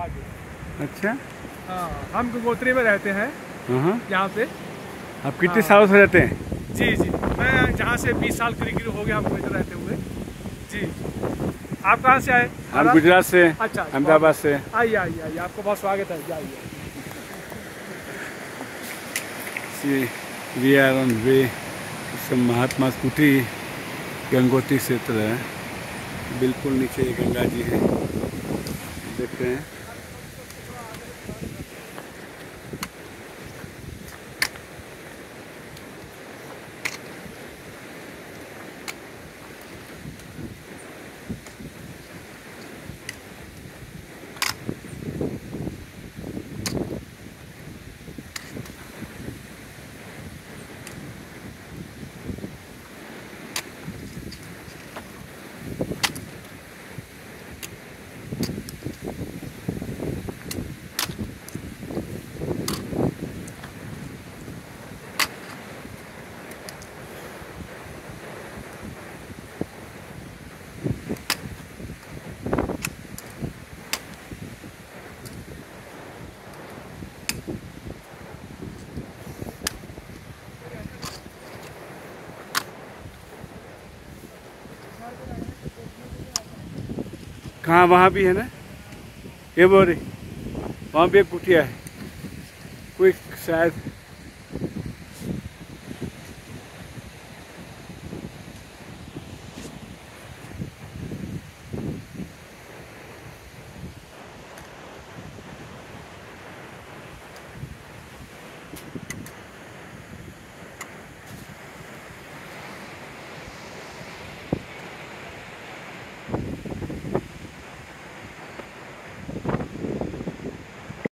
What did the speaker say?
आगे। अच्छा। हाँ हम गंगोत्री में रहते हैं। हाँ। यहाँ पे आप कितने हाँ। सालों से रहते हैं? जी जी। मैं जहाँ से 20 साल करीब करीब हो गया हमको इधर रहते हुए। जी। आप कहाँ से आए? हम गुजरात से अच्छा अहमदाबाद से। आइए आइए आइए। आपको बहुत स्वागत है। जाइए See, we are on way to some महात्मा कुटी गंगोत्री क्षेत्र है। बिल्कुल नीचे गंगा जी है। देखते हैं। कहाँ वहाँ भी है ना? ये बोल रही, वहाँ भी एक कुटिया है। कोई शायद